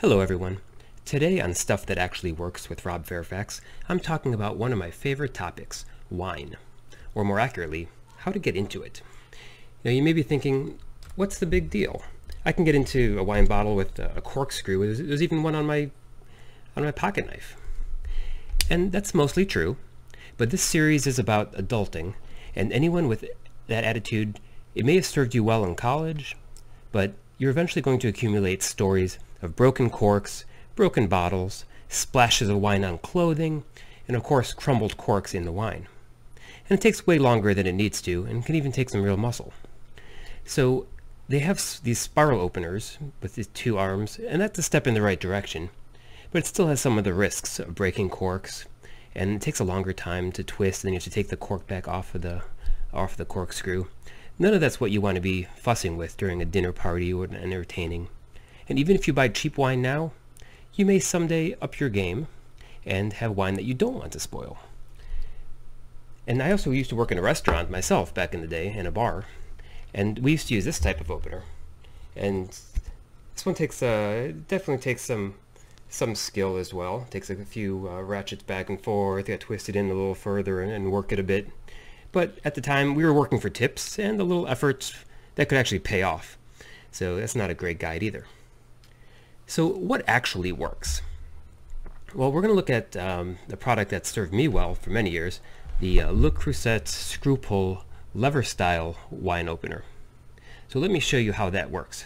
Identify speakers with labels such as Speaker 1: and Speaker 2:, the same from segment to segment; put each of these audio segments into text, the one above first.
Speaker 1: Hello everyone. Today on Stuff That Actually Works with Rob Fairfax, I'm talking about one of my favorite topics, wine. Or more accurately, how to get into it. Now you may be thinking, what's the big deal? I can get into a wine bottle with a corkscrew. There's, even one on my on my pocket knife. And that's mostly true, but this series is about adulting, and anyone with that attitude, it may have served you well in college, but you're eventually going to accumulate stories of broken corks, broken bottles, splashes of wine on clothing, and of course crumbled corks in the wine. And it takes way longer than it needs to, and can even take some real muscle. So they have these spiral openers with these two arms, and that's a step in the right direction. But it still has some of the risks of breaking corks, and it takes a longer time to twist, and then you have to take the cork back off of the off the corkscrew. None of that's what you want to be fussing with during a dinner party or an entertaining. And even if you buy cheap wine now, you may someday up your game and have wine that you don't want to spoil. And I also used to work in a restaurant myself back in the day in a bar, and we used to use this type of opener. And this one takes uh, definitely takes some some skill as well. It takes a few uh, ratchets back and forth. Got to twist it in a little further and, and work it a bit. But at the time, we were working for tips and a little effort that could actually pay off. So that's not a great guide either. So what actually works? Well, we're going to look at um, the product that served me well for many years, the uh, Le Creuset Screw Pull Lever Style Wine Opener. So let me show you how that works.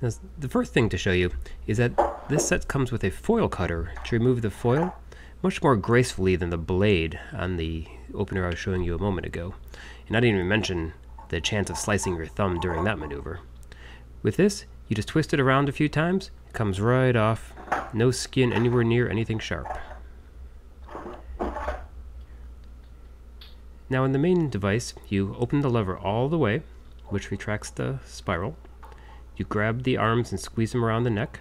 Speaker 1: Now, the first thing to show you is that this set comes with a foil cutter to remove the foil much more gracefully than the blade on the opener I was showing you a moment ago. And I didn't even mention the chance of slicing your thumb during that maneuver. With this, you just twist it around a few times, it comes right off, no skin anywhere near anything sharp. Now in the main device, you open the lever all the way, which retracts the spiral. You grab the arms and squeeze them around the neck.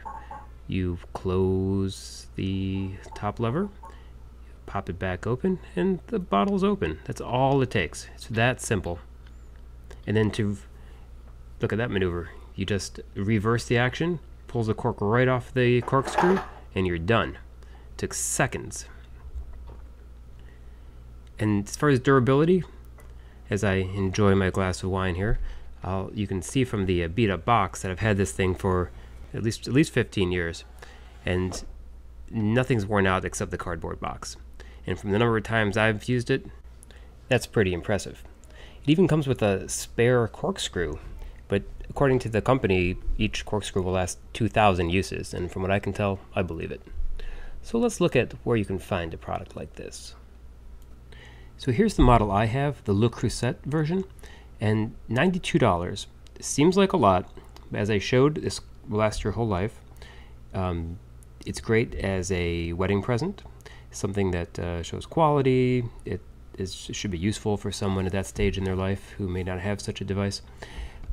Speaker 1: You close the top lever, pop it back open, and the bottle's open. That's all it takes. It's that simple. And then to look at that maneuver, you just reverse the action, pulls the cork right off the corkscrew, and you're done. It took seconds. And as far as durability, as I enjoy my glass of wine here, I'll, you can see from the uh, beat up box that I've had this thing for at least at least 15 years, and nothing's worn out except the cardboard box. And from the number of times I've used it, that's pretty impressive. It even comes with a spare corkscrew, but according to the company, each corkscrew will last 2,000 uses, and from what I can tell, I believe it. So let's look at where you can find a product like this. So here's the model I have, the Le Creuset version, and $92. Seems like a lot, but as I showed, this will last your whole life. Um, it's great as a wedding present, something that uh, shows quality. It is should be useful for someone at that stage in their life who may not have such a device.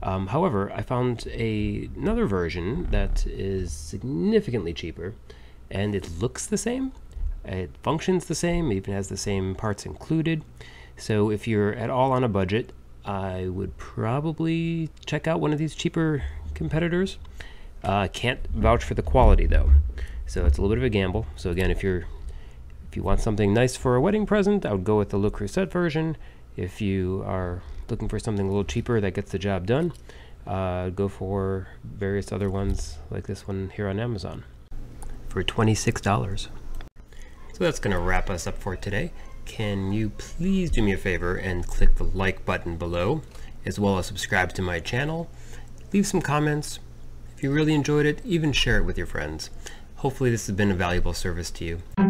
Speaker 1: Um, however, I found a, another version that is significantly cheaper, and it looks the same. It functions the same, even has the same parts included. So if you're at all on a budget, I would probably check out one of these cheaper competitors. Uh, can't vouch for the quality though, so it's a little bit of a gamble. So again, if you're if you want something nice for a wedding present, I would go with the Le Creuset version. If you are looking for something a little cheaper that gets the job done, uh, go for various other ones like this one here on Amazon for $26. So that's going to wrap us up for today. Can you please do me a favor and click the like button below, as well as subscribe to my channel. Leave some comments. If you really enjoyed it, even share it with your friends. Hopefully this has been a valuable service to you.